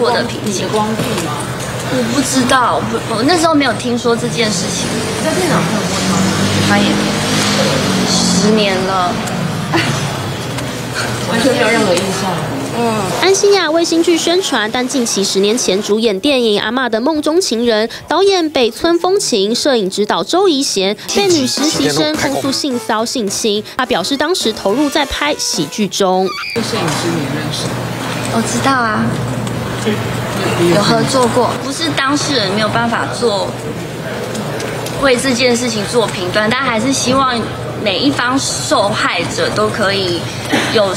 我的平静。光剧吗？我不知道，我我那时候没有听说这件事情。在片场看过他吗？他也十年了，完全没有任何印象。嗯，安心亚为新剧宣传，但近期十年前主演电影《阿嬷的梦中情人》，导演北村风情、摄影指导周怡贤被女实习生控诉性骚性侵，他表示当时投入在拍喜剧中。这摄影师你认识？我知道啊，有合作过，不是当事人没有办法做为这件事情做评断，但还是希望每一方受害者都可以有。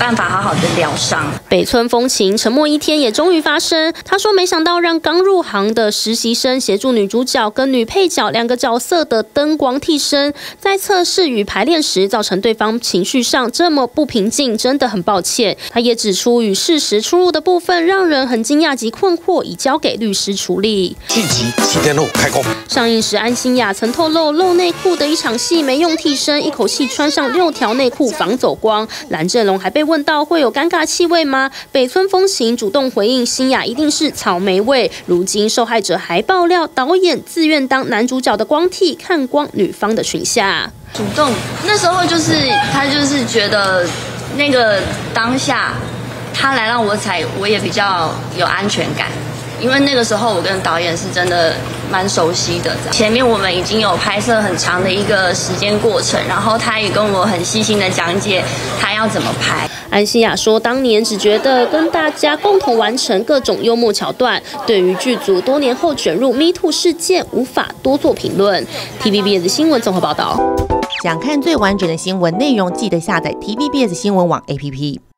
办法好好的疗伤。北村风情沉默一天也终于发生。他说：“没想到让刚入行的实习生协助女主角跟女配角两个角色的灯光替身，在测试与排练时造成对方情绪上这么不平静，真的很抱歉。”他也指出与事实出入的部分让人很惊讶及困惑，已交给律师处理。剧集七天后开工。上映时，安心亚曾透露露内裤的一场戏没用替身，一口气穿上六条内裤防走光。蓝正龙还被。问到会有尴尬气味吗？北村风行主动回应：新雅一定是草莓味。如今受害者还爆料，导演自愿当男主角的光替，看光女方的裙下。主动那时候就是他就是觉得那个当下他来让我踩，我也比较有安全感。因为那个时候我跟导演是真的蛮熟悉的，前面我们已经有拍摄很长的一个时间过程，然后他也跟我很细心的讲解他要怎么拍。安心亚说，当年只觉得跟大家共同完成各种幽默桥段，对于剧组多年后卷入 Me Too 事件无法多做评论。TVBS 新闻综合报道。想看最完整的新闻内容，记得下载 TVBS 新闻网 APP。